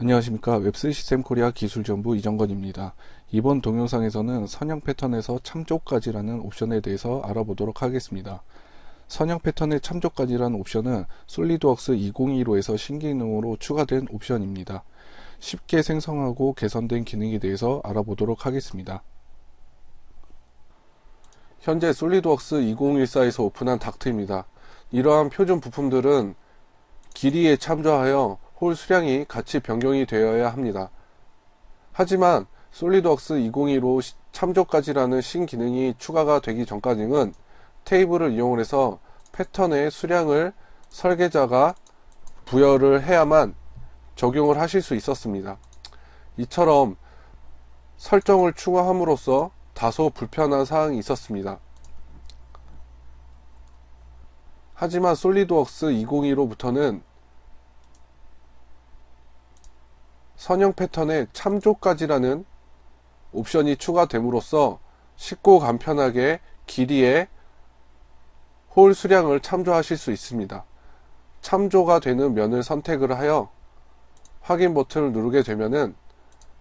안녕하십니까 웹스 시스템 코리아 기술정보 이정건입니다. 이번 동영상에서는 선형 패턴에서 참조까지라는 옵션에 대해서 알아보도록 하겠습니다. 선형 패턴의 참조까지라는 옵션은 SOLIDWORKS 2015에서 신기능으로 추가된 옵션입니다. 쉽게 생성하고 개선된 기능에 대해서 알아보도록 하겠습니다. 현재 SOLIDWORKS 2014에서 오픈한 닥트입니다. 이러한 표준 부품들은 길이에 참조하여 홀 수량이 같이 변경이 되어야 합니다. 하지만 솔리드웍스 2015 참조까지라는 신기능이 추가가 되기 전까지는 테이블을 이용해서 패턴의 수량을 설계자가 부여를 해야만 적용을 하실 수 있었습니다. 이처럼 설정을 추가함으로써 다소 불편한 사항이 있었습니다. 하지만 솔리드웍스 2015부터는 선형 패턴에 참조까지라는 옵션이 추가됨으로써 쉽고 간편하게 길이에 홀 수량을 참조하실 수 있습니다. 참조가 되는 면을 선택을 하여 확인 버튼을 누르게 되면은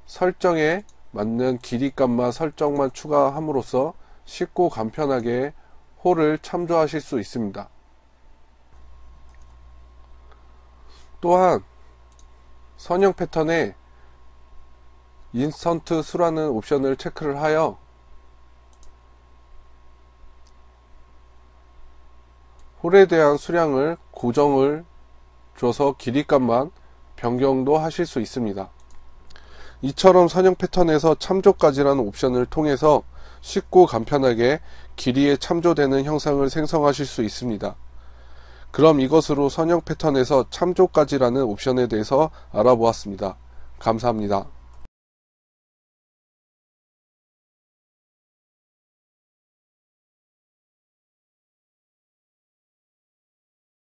설정에 맞는 길이 값만 설정만 추가함으로써 쉽고 간편하게 홀을 참조하실 수 있습니다. 또한 선형 패턴에 인스턴트 수라는 옵션을 체크를 하여 홀에 대한 수량을 고정을 줘서 길이값만 변경도 하실 수 있습니다. 이처럼 선형 패턴에서 참조까지라는 옵션을 통해서 쉽고 간편하게 길이에 참조되는 형상을 생성하실 수 있습니다. 그럼 이것으로 선형 패턴에서 참조까지라는 옵션에 대해서 알아보았습니다. 감사합니다.